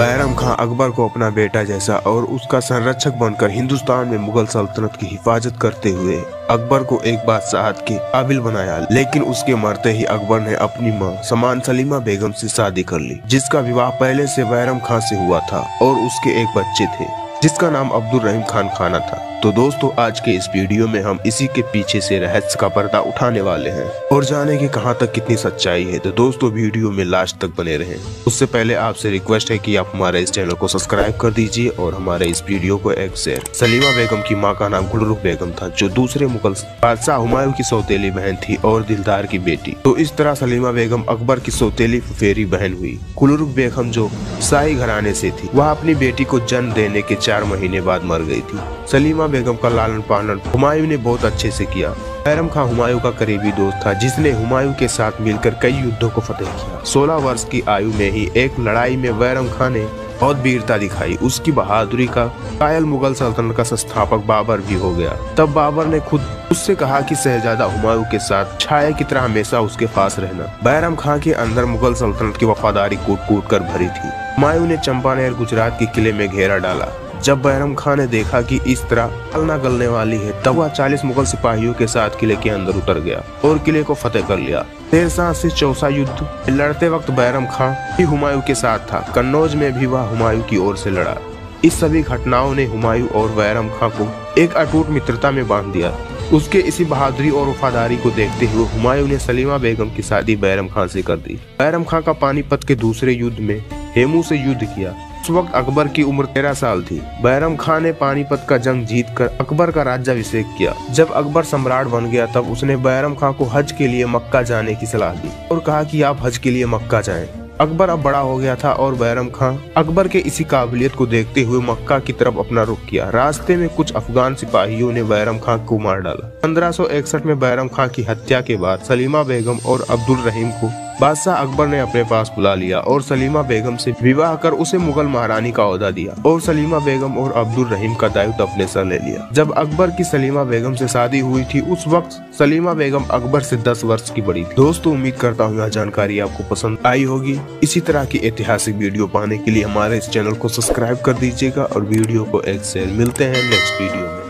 बैरम खां अकबर को अपना बेटा जैसा और उसका संरक्षक बनकर हिंदुस्तान में मुगल सल्तनत की हिफाजत करते हुए अकबर को एक बार बादशाहत के काबिल बनाया। लेकिन उसके मरते ही अकबर ने अपनी माँ समान सलीमा बेगम से शादी कर ली, जिसका विवाह पहले से बैरम खां से हुआ था और उसके एक बच्चे थे, जिसका नाम अब्दुल रहीम खान खाना था। तो दोस्तों, आज के इस वीडियो में हम इसी के पीछे से रहस्य का पर्दा उठाने वाले हैं और जाने की कहाँ तक कितनी सच्चाई है। तो दोस्तों, वीडियो में लास्ट तक बने रहें। उससे पहले आपसे रिक्वेस्ट है कि आप हमारे इस चैनल को सब्सक्राइब कर दीजिए और हमारे इस वीडियो को एक शेयर सलीमा बेगम की माँ का नाम गुलरुख बेगम था, जो दूसरे मुगल बादशाह हुमायूं की सौतेली बहन थी और दिलदार की बेटी। तो इस तरह सलीमा बेगम अकबर की सौतेली फुफेरी बहन हुई। गुलरुख बेगम जो शाही घराने से थी, वह अपनी बेटी को जन्म देने के चार महीने बाद मर गई थी। सलीमा बेगम का लालन पालन हुमायूं ने बहुत अच्छे से किया। बैरम खां हुमायूं का करीबी दोस्त था, जिसने हुमायूं के साथ मिलकर कई युद्धों को फतेह किया। 16 वर्ष की आयु में ही एक लड़ाई में बैरम खां ने बहुत वीरता दिखाई। उसकी बहादुरी का कायल मुगल सल्तनत का संस्थापक बाबर भी हो गया। तब बाबर ने खुद उससे कहा कि, शहजादा हुमायूं के साथ छाया की तरह हमेशा उसके पास रहना। बैरम खां के अंदर मुगल सल्तनत की वफादारी कूट कूट कर भरी थी। हुमायूं ने चंपानेर, गुजरात के किले में घेरा डाला। जब बैरम खान ने देखा कि इस तरह पलना गलने वाली है, तब वह चालीस मुगल सिपाहियों के साथ किले के अंदर उतर गया और किले को फतेह कर लिया। तेरसा से चौसा युद्ध लड़ते वक्त बैरम खान भी हुमायूं के साथ था। कन्नौज में भी वह हुमायूं की ओर से लड़ा। इस सभी घटनाओं ने हुमायूं और बैरम खां को एक अटूट मित्रता में बाँध दिया। उसके इसी बहादुरी और वफादारी को देखते हुए हुमायूं ने सलीमा बेगम की शादी बैरम खान से कर दी। बैरम खां का पानीपत के दूसरे युद्ध में हेमू से युद्ध किया। उस वक्त अकबर की उम्र तेरह साल थी। बैरम खान ने पानीपत का जंग जीत कर अकबर का राज्याभिषेक किया। जब अकबर सम्राट बन गया, तब उसने बैरम खान को हज के लिए मक्का जाने की सलाह दी और कहा कि आप हज के लिए मक्का जाएँ। अकबर अब बड़ा हो गया था और बैरम खान अकबर के इसी काबिलियत को देखते हुए मक्का की तरफ़ अपना रुख किया। रास्ते में कुछ अफगान सिपाहियों ने बैरम खान को मार डाला। 1561 में बैरम खान की हत्या के बाद सलीमा बेगम और अब्दुल रहीम को बादशाह अकबर ने अपने पास बुला लिया और सलीमा बेगम से विवाह कर उसे मुगल महारानी का अहदा दिया और सलीमा बेगम और अब्दुल रहीम का दायित्व अपने सर ले लिया। जब अकबर की सलीमा बेगम से शादी हुई थी, उस वक्त सलीमा बेगम अकबर से 10 वर्ष की बड़ी थी। दोस्तों, उम्मीद करता हूँ यह जानकारी आपको पसंद आई होगी। इसी तरह की ऐतिहासिक वीडियो पाने के लिए हमारे इस चैनल को सब्सक्राइब कर दीजिएगा और वीडियो को एक शेयर। मिलते हैं नेक्स्ट वीडियो में।